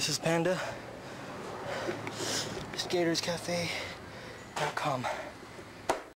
This is Panda. Skaterscafe.com.